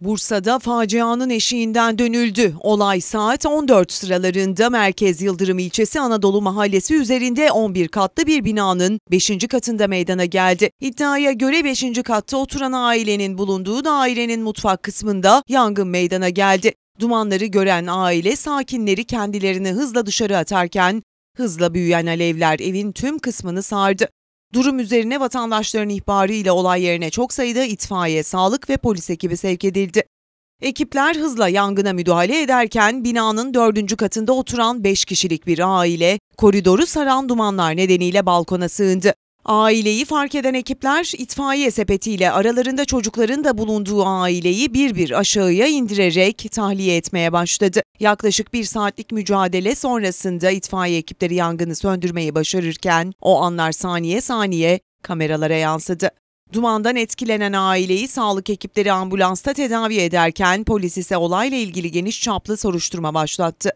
Bursa'da facianın eşiğinden dönüldü. Olay saat 14 sıralarında Merkez Yıldırım ilçesi Anadolu Mahallesi üzerinde 11 katlı bir binanın 5. katında meydana geldi. İddiaya göre 5. katta oturan ailenin bulunduğu dairenin mutfak kısmında yangın meydana geldi. Dumanları gören aile sakinleri kendilerini hızla dışarı atarken hızla büyüyen alevler evin tüm kısmını sardı. Durum üzerine vatandaşların ihbarıyla olay yerine çok sayıda itfaiye, sağlık ve polis ekibi sevk edildi. Ekipler hızla yangına müdahale ederken binanın dördüncü katında oturan 5 kişilik bir aile koridoru saran dumanlar nedeniyle balkona sığındı. Aileyi fark eden ekipler itfaiye sepetiyle aralarında çocukların da bulunduğu aileyi bir bir aşağıya indirerek tahliye etmeye başladı. Yaklaşık bir saatlik mücadele sonrasında itfaiye ekipleri yangını söndürmeyi başarırken o anlar saniye saniye kameralara yansıdı. Dumandan etkilenen aileyi sağlık ekipleri ambulansta tedavi ederken polis ise olayla ilgili geniş çaplı soruşturma başlattı.